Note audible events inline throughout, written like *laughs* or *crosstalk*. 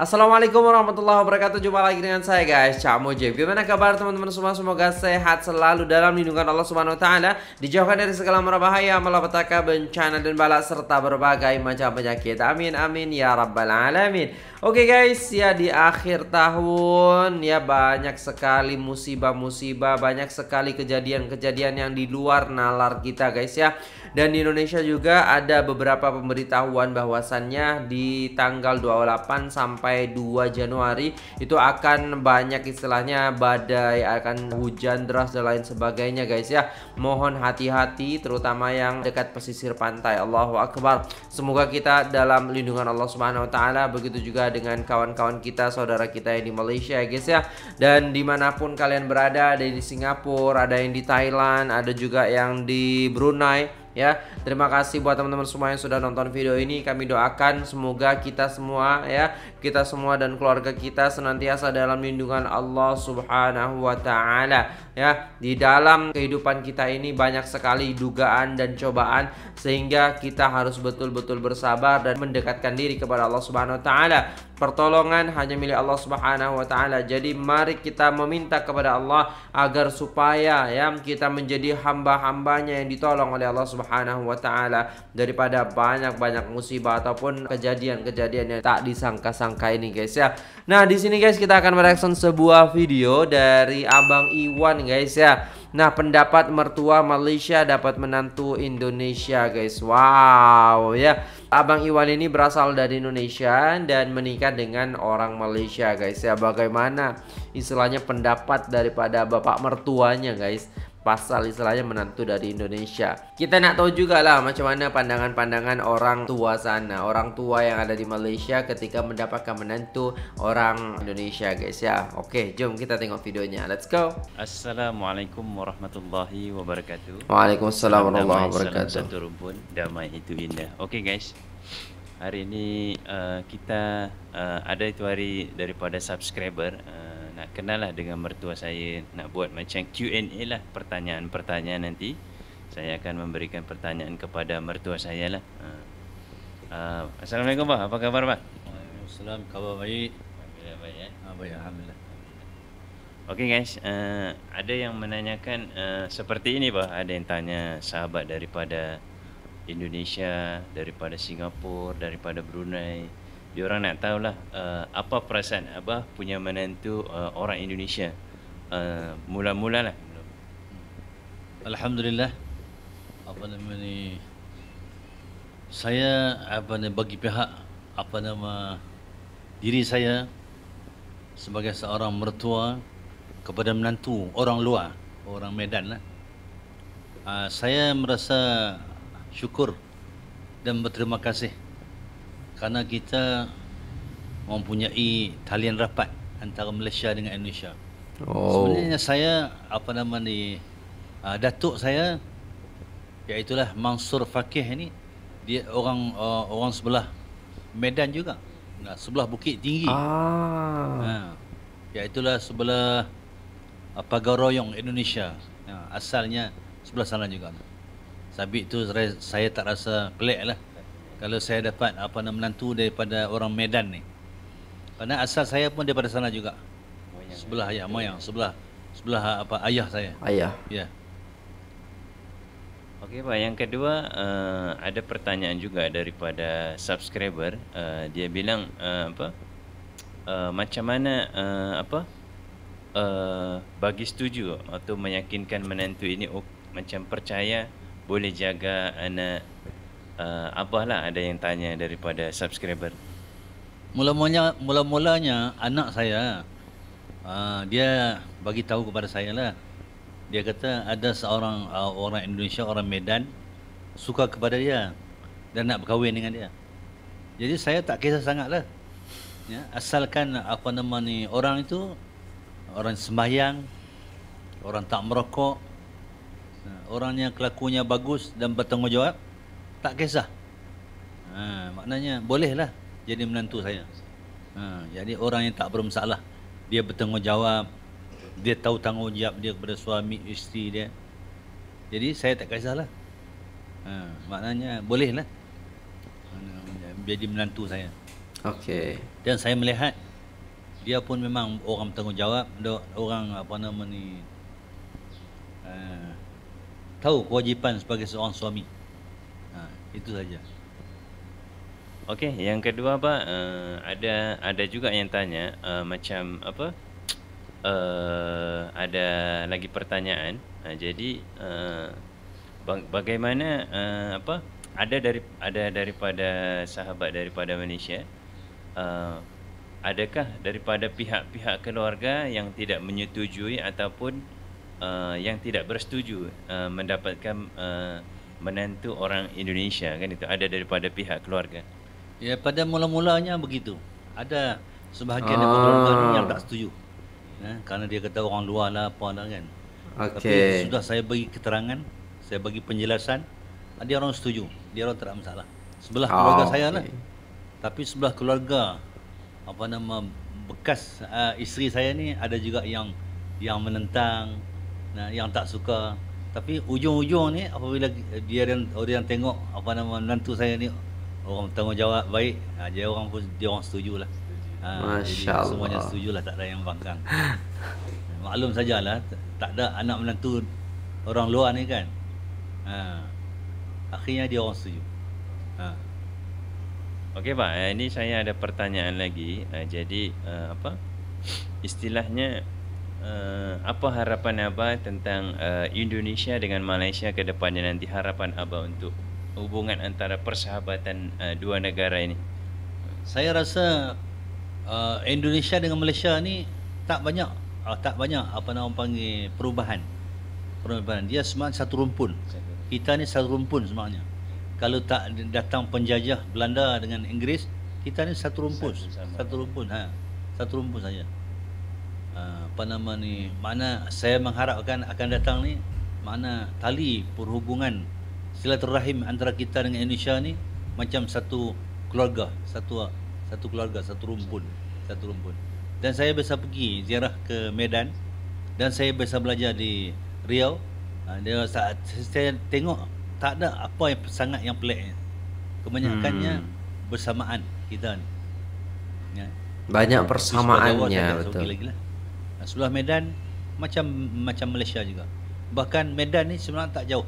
Assalamualaikum warahmatullahi wabarakatuh. Jumpa lagi dengan saya guys. Cak Mojib Gimana kabar teman-teman semua? Semoga sehat selalu dalam lindungan Allah subhanahu wa ta'ala Dijauhkan dari segala merbahaya Malapetaka, bencana dan balak Serta berbagai macam penyakit. Amin amin ya rabbal alamin. Oke guys ya di akhir tahun Ya banyak sekali musibah-musibah Banyak sekali kejadian-kejadian yang di luar nalar kita guys ya. Dan di Indonesia juga ada beberapa pemberitahuan bahwasannya di tanggal 28 sampai 2 Januari itu akan banyak istilahnya badai, akan hujan deras dan lain sebagainya guys ya. Mohon hati-hati terutama yang dekat pesisir pantai. Allahu akbar. Semoga kita dalam lindungan Allah Subhanahu wa taala begitu juga dengan kawan-kawan kita, saudara kita yang di Malaysia ya guys ya. Dan di mana pun kalian berada, ada di Singapura, ada yang di Thailand, ada juga yang di Brunei ya. Terima kasih buat teman-teman semua yang sudah nonton video ini. Kami doakan semoga kita semua ya, kita semua dan keluarga kita senantiasa dalam lindungan Allah Subhanahu wa taala ya. Di dalam kehidupan kita ini banyak sekali dugaan dan cobaan sehingga kita harus betul-betul bersabar dan mendekatkan diri kepada Allah Subhanahu wa taala. Pertolongan hanya milik Allah Subhanahu wa taala. Jadi mari kita meminta kepada Allah agar supaya ya kita menjadi hamba-hambanya yang ditolong oleh Allah Subhanahu wa taala daripada banyak-banyak musibah ataupun kejadian-kejadian yang tak disangka-sangka ini guys ya. Nah, di sini guys kita akan mereaction sebuah video dari Abang Iwan guys ya. Nah, pendapat mertua Malaysia dapat menantu Indonesia, guys. Wow, ya. Abang Iwan ini berasal dari Indonesia dan menikah dengan orang Malaysia, guys. Ya, bagaimana istilahnya pendapat daripada bapak mertuanya, guys? Pasal istilahnya menantu dari Indonesia. Kita nak tahu juga lah macam mana pandangan-pandangan orang tua sana, orang tua yang ada di Malaysia ketika mendapatkan menantu orang Indonesia guys ya. Oke, jom kita tengok videonya. Let's go. Assalamualaikum warahmatullahi wabarakatuh. Waalaikumsalam warahmatullahi wabarakatuh. Salam satu rumpun, damai itu indah. Oke guys. Hari ini uh, kita uh, ada itu hari daripada subscriber uh, nak kenal lah dengan mertua saya nak buat macam Q&A lah pertanyaan-pertanyaan nanti. Saya akan memberikan pertanyaan kepada mertua saya lah. Uh, uh, Assalamualaikum Pak. Apa khabar Pak? Waalaikumsalam. Khabar baik? Alhamdulillah baik ya. Ah, baik. Alhamdulillah. Okey guys, uh, ada yang menanyakan uh, seperti ini bah, ada yang tanya sahabat daripada Indonesia, daripada Singapura, daripada Brunei, dia orang nak tahulah uh, apa perasaan abah punya menantu uh, orang Indonesia? Uh, mula-mula lah. Alhamdulillah. Apa nama ni? Saya apa ni bagi pihak apa nama diri saya sebagai seorang mertua kepada menantu orang luar orang Medan lah. Uh, saya merasa syukur dan berterima kasih kerana kita mempunyai talian rapat antara Malaysia dengan Indonesia. Oh. Sebenarnya saya apa nama ni uh, datuk saya iaitu Mansur Fakih ini dia orang uh, orang sebelah Medan juga. Nah, sebelah Bukit Tinggi. Ah. Ha. Iaitu sebelah uh, Pagaroyong Indonesia. Ha, asalnya sebelah sana juga. Sabit tu saya tak rasa pelik lah kalau saya dapat apa nama menantu daripada orang Medan ni. Kerana asal saya pun daripada sana juga. Moyang. Sebelah ayah moyang, sebelah sebelah apa ayah saya. Ayah. Ya. Okey Pak, yang kedua uh, ada pertanyaan juga daripada subscriber. Uh, dia bilang uh, apa? Uh, macam mana uh, apa? Uh, bagi setuju atau meyakinkan menantu ini oh, macam percaya boleh jaga anak uh, Abah lah ada yang tanya daripada subscriber Mula-mulanya mula-mulanya anak saya uh, dia bagi tahu kepada saya lah. Dia kata ada seorang uh, orang Indonesia orang Medan suka kepada dia dan nak berkahwin dengan dia. Jadi saya tak kisah sangatlah. Ya, asalkan apa nama ni orang itu orang sembahyang, orang tak merokok, orangnya kelakuannya bagus dan bertanggungjawab, tak kisah. Ha, maknanya bolehlah jadi menantu saya. Ha, jadi orang yang tak bermasalah, dia bertanggungjawab, dia tahu tanggungjawab dia kepada suami isteri dia. Jadi saya tak kisahlah. Ha, maknanya bolehlah. Jadi menantu saya. Okey. Dan saya melihat dia pun memang orang bertanggungjawab, orang apa nama ni uh, tahu kewajipan sebagai seorang suami. Itu saja. Okey, yang kedua apa? Uh, ada ada juga yang tanya uh, macam apa? Uh, *tsk* ada lagi pertanyaan. Uh, jadi uh, bag- bagaimana uh, apa? Ada dari ada daripada sahabat daripada Malaysia. Uh, adakah daripada pihak-pihak keluarga yang tidak menyetujui ataupun uh, yang tidak bersetuju uh, mendapatkan uh, menantu orang Indonesia kan itu ada daripada pihak keluarga. Ya pada mula-mulanya begitu. Ada sebahagian Ah. daripada keluarga yang tak setuju. Ya, kerana dia kata orang luar lah apa lah kan. Tapi Okey. sudah saya bagi keterangan, saya bagi penjelasan, dia orang setuju. Dia orang tak ada masalah. Sebelah Ah, keluarga saya lah. Tapi sebelah keluarga apa nama bekas uh, isteri saya ni ada juga yang yang menentang, nah, yang tak suka. Tapi ujung-ujung ni apabila dia dan orang yang tengok apa nama menantu saya ni orang tanggungjawab baik, ha, dia orang pun dia orang setujulah. Ha, jadi Masya Allah. Semuanya setujulah tak ada yang bangkang. *laughs* Maklum sajalah tak ada anak menantu orang luar ni kan. Ha. Akhirnya dia orang setuju. Ha. Okey Pak, eh, ini saya ada pertanyaan lagi. Eh, jadi eh, apa? Istilahnya eh, apa harapan Abah tentang eh, Indonesia dengan Malaysia ke depannya nanti harapan Abah untuk hubungan antara persahabatan eh, dua negara ini? Saya rasa uh, Indonesia dengan Malaysia ni tak banyak uh, tak banyak apa nama panggil perubahan. Perubahan. Dia sebenarnya satu rumpun. Kita ni satu rumpun sebenarnya. Kalau tak datang penjajah Belanda dengan Inggeris, kita ni satu rumpun. Satu. Satu rumpun. Ha. Satu rumpun saja. Uh, apa nama ni? Mana saya mengharapkan akan datang ni mana tali perhubungan silaturahim antara kita dengan Indonesia ni macam satu keluarga, satu satu keluarga, satu rumpun, satu rumpun. Dan saya biasa pergi ziarah ke Medan dan saya biasa belajar di Riau. Ha, dia saat saya tengok tak ada apa yang sangat yang pelik. Kebanyakannya Hmm. bersamaan kita ni. Ya. Banyak persamaannya betul. lagi lah. Sebelah Medan macam macam Malaysia juga. Bahkan Medan ni sebenarnya tak jauh.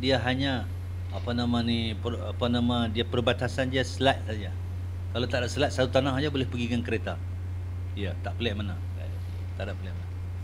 Dia hanya apa nama ni per, apa nama dia perbatasan dia selat saja. Kalau tak ada selat satu tanah aja boleh pergi dengan kereta. Ya, tak pelik mana. Tak ada pelik.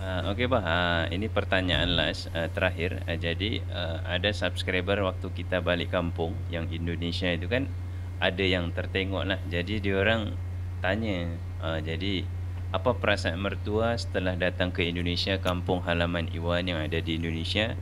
Uh, Okey bah, uh, ini pertanyaan last uh, terakhir. Uh, jadi uh, ada subscriber waktu kita balik kampung yang Indonesia itu kan ada yang tertengok lah. Jadi diorang tanya, uh, jadi apa perasaan mertua setelah datang ke Indonesia, kampung halaman Iwan yang ada di Indonesia?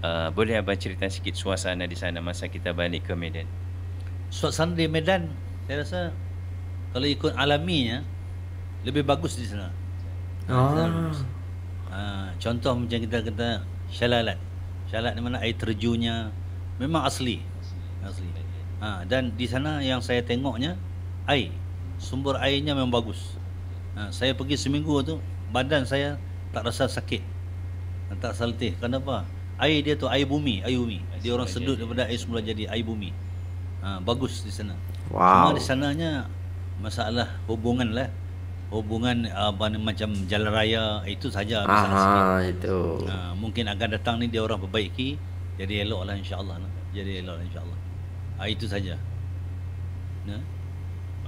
Uh, boleh abang cerita sikit suasana di sana masa kita balik ke Medan? Suasana di Medan saya rasa kalau ikut alaminya lebih bagus di sana. Oh. Ha, contoh macam kita kata syalalat. Syalalat ni mana air terjunnya memang asli. Asli. Ha, dan di sana yang saya tengoknya air. Sumber airnya memang bagus. Ha, saya pergi seminggu tu badan saya tak rasa sakit. Tak rasa letih. Kenapa? Air dia tu air bumi, air bumi. Dia orang sedut daripada air semula jadi air bumi. Ha, bagus di sana. Wow. Cuma di sananya masalah hubungan lah. Hubungan apa ni macam jalan raya itu saja masalah sikit. Aha, itu. Ha, mungkin akan datang ni dia orang perbaiki jadi elok lah insyaAllah lah. Jadi elok lah insyaAllah. Ha, itu saja. Ya.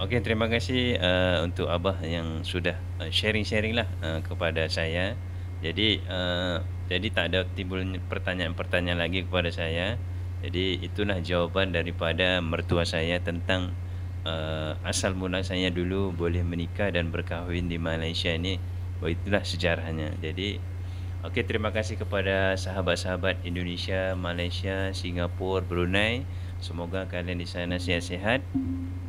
Okey, terima kasih uh, untuk Abah yang sudah uh, sharing-sharing lah uh, kepada saya. Jadi uh, jadi tak ada timbul pertanyaan-pertanyaan lagi kepada saya. Jadi itulah jawapan daripada mertua saya tentang uh, asal mula saya dulu boleh menikah dan berkahwin di Malaysia ni. Oh, itulah sejarahnya. Jadi okey terima kasih kepada sahabat-sahabat Indonesia, Malaysia, Singapura, Brunei. Semoga kalian di sana sihat-sihat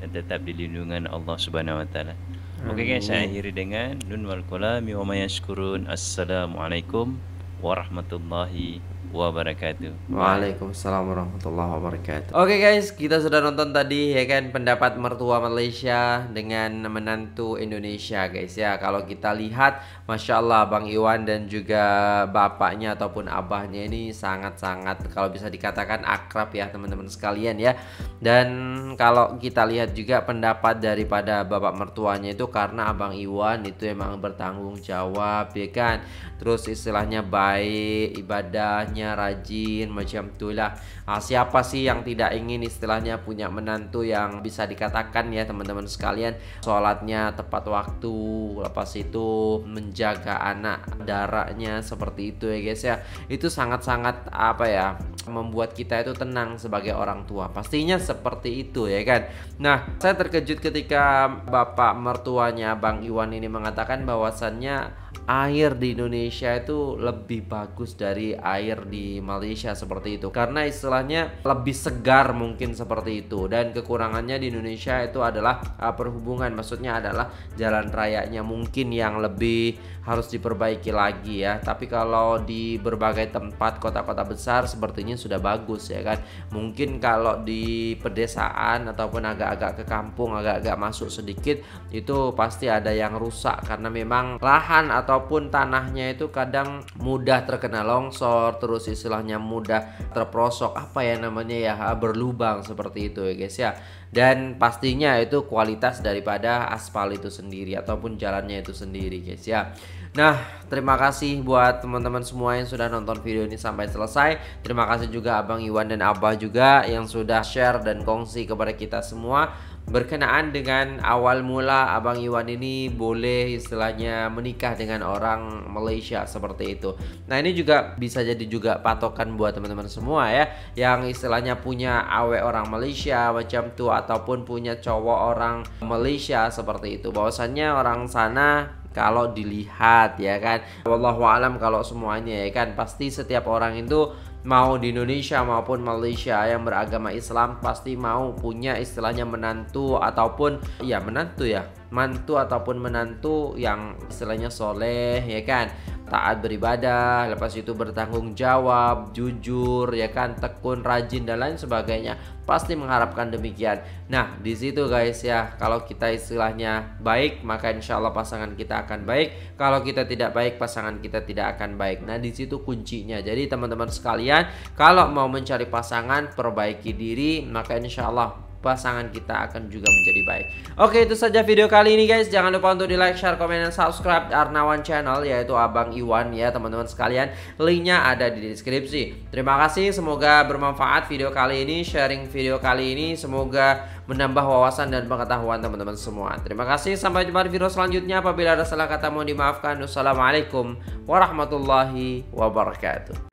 dan tetap di lindungan Allah Subhanahu Wa Taala. Okey guys, saya akhiri dengan nun wal qalami wa ma yashkurun. Assalamualaikum warahmatullahi wabarakatuh. Waalaikumsalam warahmatullahi wabarakatuh. Oke guys, kita sudah nonton tadi ya kan pendapat mertua Malaysia dengan menantu Indonesia guys ya. Kalau kita lihat, masya Allah Bang Iwan dan juga bapaknya ataupun abahnya ini sangat-sangat kalau bisa dikatakan akrab ya teman-teman sekalian ya. Dan kalau kita lihat juga pendapat daripada bapak mertuanya itu karena Abang Iwan itu emang bertanggung jawab ya kan. Terus istilahnya baik ibadahnya rajin macam itulah nah, siapa sih yang tidak ingin istilahnya punya menantu yang bisa dikatakan ya teman-teman sekalian? Sholatnya tepat waktu lepas itu menjaga anak darahnya seperti itu ya guys ya. Itu sangat-sangat apa ya membuat kita itu tenang sebagai orang tua. Pastinya seperti itu ya kan? Nah saya terkejut ketika bapak mertuanya Bang Iwan ini mengatakan bahwasannya air di Indonesia itu lebih bagus dari air di Malaysia seperti itu. Karena istilahnya lebih segar mungkin seperti itu. Dan kekurangannya di Indonesia itu adalah uh, perhubungan. Maksudnya adalah jalan rayanya mungkin yang lebih harus diperbaiki lagi ya. Tapi kalau di berbagai tempat kota-kota besar sepertinya sudah bagus ya kan. Mungkin kalau di pedesaan ataupun agak-agak ke kampung agak-agak masuk sedikit itu pasti ada yang rusak. Karena memang lahan atau ataupun tanahnya itu kadang mudah terkena longsor terus istilahnya mudah terprosok apa ya namanya ya berlubang seperti itu ya guys ya. Dan pastinya itu kualitas daripada aspal itu sendiri ataupun jalannya itu sendiri guys ya. Nah, terima kasih buat teman-teman semua yang sudah nonton video ini sampai selesai. Terima kasih juga Abang Iwan dan Abah juga yang sudah share dan kongsi kepada kita semua berkenaan dengan awal mula Abang Iwan ini boleh istilahnya menikah dengan orang Malaysia seperti itu. Nah, ini juga bisa jadi juga patokan buat teman-teman semua ya yang istilahnya punya awe orang Malaysia macam tuh ataupun punya cowok orang Malaysia seperti itu. Bahwasannya orang sana kalau dilihat ya kan wallahu alam kalau semuanya ya kan pasti setiap orang itu mau di Indonesia maupun Malaysia yang beragama Islam pasti mau punya istilahnya menantu ataupun ya menantu ya mantu ataupun menantu yang istilahnya soleh ya kan taat beribadah, lepas itu bertanggung jawab, jujur, ya kan, tekun, rajin dan lain sebagainya. Pasti mengharapkan demikian. Nah, di situ guys ya, kalau kita istilahnya baik, maka insya Allah pasangan kita akan baik. Kalau kita tidak baik, pasangan kita tidak akan baik. Nah, di situ kuncinya. Jadi teman-teman sekalian, kalau mau mencari pasangan, perbaiki diri, maka insya Allah pasangan kita akan juga menjadi baik. Oke, itu saja video kali ini guys. Jangan lupa untuk di like, share, komen, dan subscribe Arnawan Channel yaitu Abang Iwan ya teman-teman sekalian. Linknya ada di deskripsi. Terima kasih, semoga bermanfaat video kali ini, sharing video kali ini, semoga menambah wawasan dan pengetahuan teman-teman semua. Terima kasih, sampai jumpa di video selanjutnya. Apabila ada salah kata mohon dimaafkan. Wassalamualaikum warahmatullahi wabarakatuh.